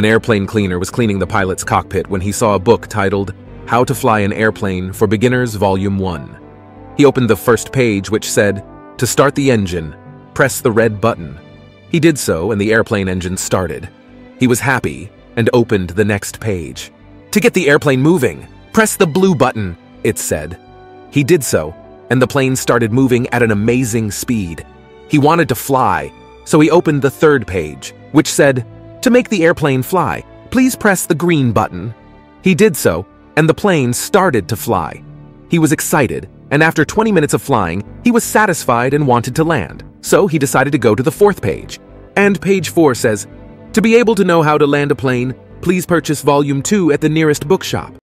An airplane cleaner was cleaning the pilot's cockpit when he saw a book titled How to Fly an Airplane for Beginners Volume 1. He opened the first page, which said, To start the engine, press the red button. He did so, and the airplane engine started. He was happy and opened the next page. To get the airplane moving, press the blue button, it said. He did so, and the plane started moving at an amazing speed. He wanted to fly, so he opened the third page, which said, To make the airplane fly, please press the green button. He did so, and the plane started to fly. He was excited, and after 20 minutes of flying, he was satisfied and wanted to land. So he decided to go to the fourth page. And page 4 says, To be able to know how to land a plane, please purchase volume 2 at the nearest bookshop.